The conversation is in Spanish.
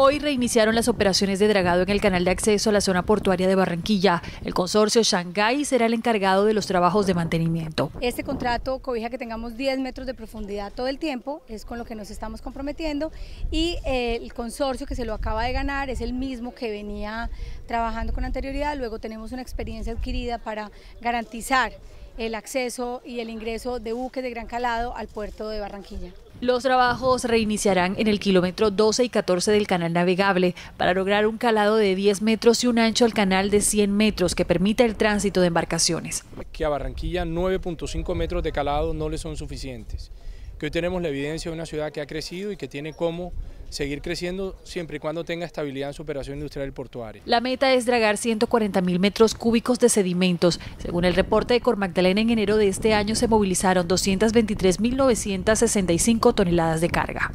Hoy reiniciaron las operaciones de dragado en el canal de acceso a la zona portuaria de Barranquilla. El consorcio Shanghái será el encargado de los trabajos de mantenimiento. Este contrato cobija que tengamos 10 metros de profundidad todo el tiempo, es con lo que nos estamos comprometiendo y eh, el consorcio que se lo acaba de ganar es el mismo que venía trabajando con anterioridad. Luego tenemos una experiencia adquirida para garantizar el acceso y el ingreso de buques de gran calado al puerto de Barranquilla. Los trabajos reiniciarán en el kilómetro 12 y 14 del canal navegable para lograr un calado de 10 metros y un ancho al canal de 100 metros que permita el tránsito de embarcaciones. Que a Barranquilla 9.5 metros de calado no le son suficientes. Que hoy tenemos la evidencia de una ciudad que ha crecido y que tiene cómo seguir creciendo siempre y cuando tenga estabilidad en su operación industrial portuaria. La meta es dragar 140 mil metros cúbicos de sedimentos. Según el reporte de Cormagdalena, en enero de este año se movilizaron 223.965 toneladas de carga.